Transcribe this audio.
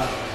uh,